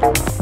Bye.